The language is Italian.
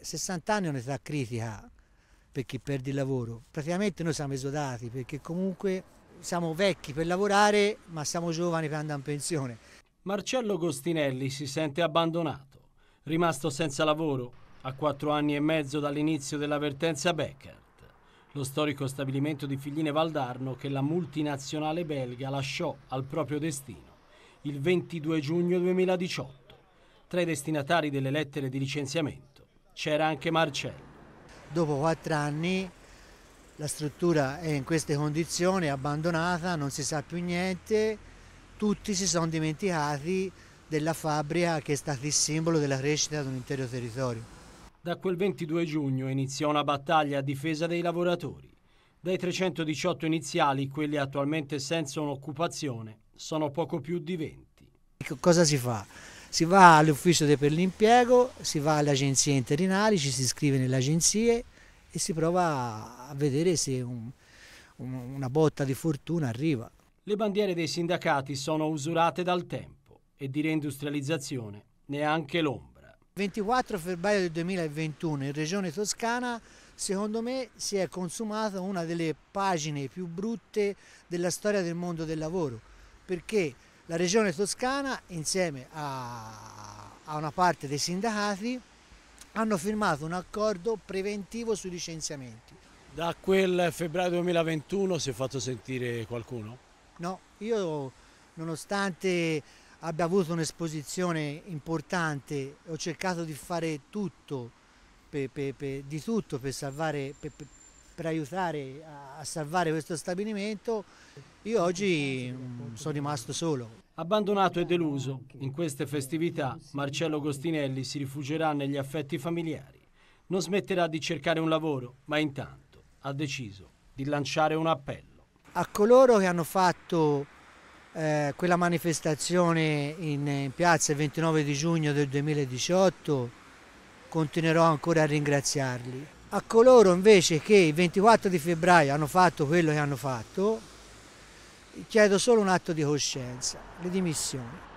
60 anni è un'età critica per chi perde il lavoro. Praticamente noi siamo esodati perché comunque siamo vecchi per lavorare ma siamo giovani per andare in pensione. Marcello Gostinelli si sente abbandonato, rimasto senza lavoro a quattro anni e mezzo dall'inizio dell'avvertenza Beckert, lo storico stabilimento di Figline Valdarno che la multinazionale belga lasciò al proprio destino il 22 giugno 2018. Tra i destinatari delle lettere di licenziamento c'era anche Marcello. Dopo quattro anni la struttura è in queste condizioni, abbandonata, non si sa più niente, tutti si sono dimenticati della fabbrica che è stata il simbolo della crescita di un intero territorio. Da quel 22 giugno iniziò una battaglia a difesa dei lavoratori. Dai 318 iniziali, quelli attualmente senza un'occupazione, sono poco più di 20. Cosa si fa? Si va all'ufficio per l'impiego, si va alle agenzie interinali, ci si iscrive nelle agenzie e si prova a vedere se un, un, una botta di fortuna arriva. Le bandiere dei sindacati sono usurate dal tempo e di reindustrializzazione neanche l'ombra. 24 febbraio del 2021 in regione Toscana secondo me si è consumata una delle pagine più brutte della storia del mondo del lavoro perché la regione toscana insieme a, a una parte dei sindacati hanno firmato un accordo preventivo sui licenziamenti. Da quel febbraio 2021 si è fatto sentire qualcuno? No, io nonostante abbia avuto un'esposizione importante, ho cercato di fare tutto, per, per, per, di tutto per salvare, per aiutare a salvare questo stabilimento, io oggi mm, sono rimasto solo. Abbandonato e deluso, in queste festività Marcello Gostinelli si rifugierà negli affetti familiari. Non smetterà di cercare un lavoro, ma intanto ha deciso di lanciare un appello. A coloro che hanno fatto eh, quella manifestazione in, in piazza il 29 di giugno del 2018, continuerò ancora a ringraziarli a coloro invece che il 24 di febbraio hanno fatto quello che hanno fatto, chiedo solo un atto di coscienza, le dimissioni.